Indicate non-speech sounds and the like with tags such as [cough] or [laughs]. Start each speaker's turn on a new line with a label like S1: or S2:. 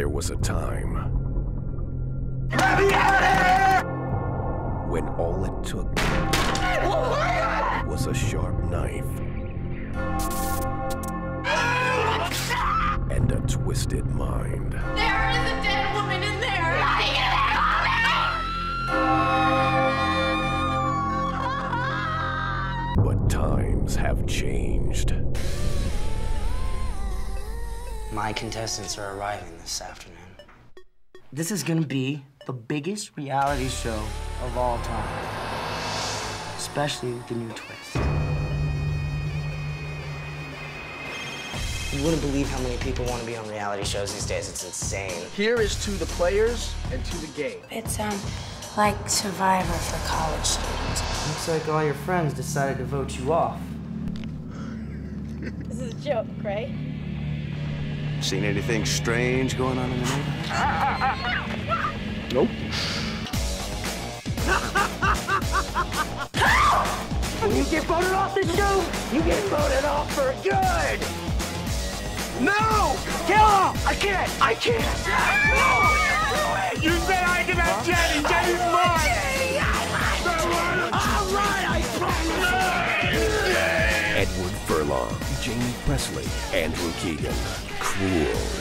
S1: There was a time when all it took was a sharp knife and a twisted mind.
S2: There is a dead woman in there!
S1: But times have changed.
S3: My contestants are arriving this afternoon.
S4: This is gonna be the biggest reality show of all time. Especially with the new twist.
S3: You wouldn't believe how many people want to be on reality shows these days. It's insane.
S5: Here is to the players and to the game.
S6: It's um like Survivor for college students.
S4: Looks like all your friends decided to vote you off. [laughs]
S7: This is a joke, right?
S8: Seen anything strange going on in the neighborhood?
S5: Nope.
S4: When you get voted off the show, you get voted off for good!
S5: No!
S4: Kill him! I can't! I can't!
S5: No! You said I can have Jenny. Jenny's mine.
S4: All right, I promise!
S1: Edward Furlong, Jamie Pressly, Andrew Keegan. Cruel